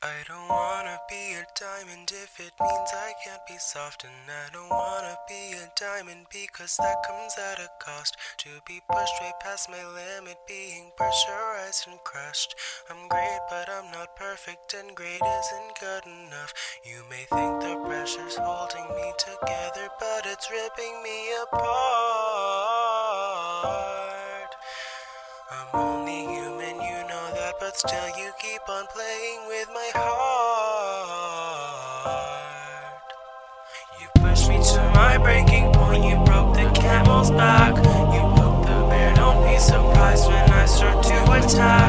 I don't wanna be a diamond if it means I can't be soft. And I don't wanna be a diamond because that comes at a cost. To be pushed way past my limit, being pressurized and crushed. I'm great, but I'm not perfect, and great isn't good enough. You may think the pressure's holding me together, but it's ripping me apart. But still you keep on playing with my heart. You pushed me to my breaking point, you broke the camel's back. You broke the bear, don't be surprised when I start to attack.